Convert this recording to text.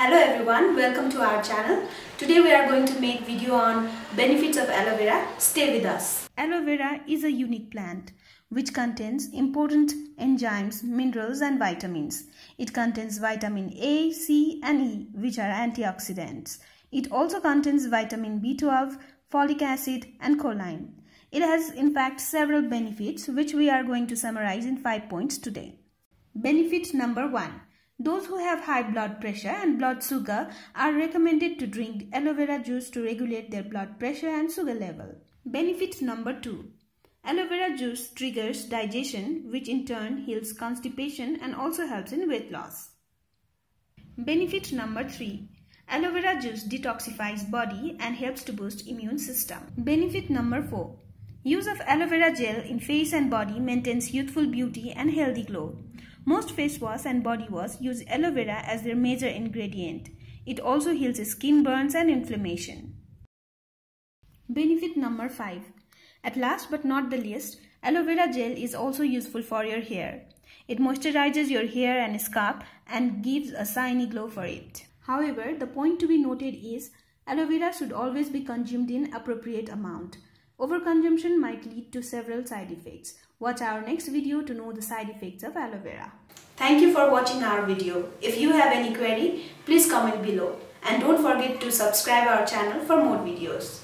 Hello everyone, welcome to our channel. Today we are going to make video on benefits of aloe vera. Stay with us. Aloe vera is a unique plant which contains important enzymes, minerals and vitamins. It contains vitamin A, C and E which are antioxidants. It also contains vitamin B12, folic acid and choline. It has in fact several benefits which we are going to summarize in 5 points today. Benefit number 1 those who have high blood pressure and blood sugar are recommended to drink aloe vera juice to regulate their blood pressure and sugar level. Benefit number 2. Aloe vera juice triggers digestion which in turn heals constipation and also helps in weight loss. Benefit number 3. Aloe vera juice detoxifies body and helps to boost immune system. Benefit number 4. Use of aloe vera gel in face and body maintains youthful beauty and healthy glow. Most face wash and body wash use aloe vera as their major ingredient. It also heals skin burns and inflammation. Benefit number 5. At last but not the least, aloe vera gel is also useful for your hair. It moisturizes your hair and scalp and gives a shiny glow for it. However, the point to be noted is aloe vera should always be consumed in appropriate amount. Overconsumption might lead to several side effects. Watch our next video to know the side effects of aloe vera. Thank you for watching our video. If you have any query, please comment below. And don't forget to subscribe our channel for more videos.